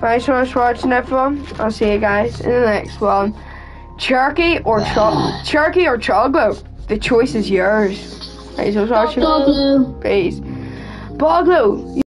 Thanks so much for watching everyone. I'll see you guys in the next one. Turkey or cho- turkey or chocolate? The choice is yours. Thanks for watching. Peace. Boglow,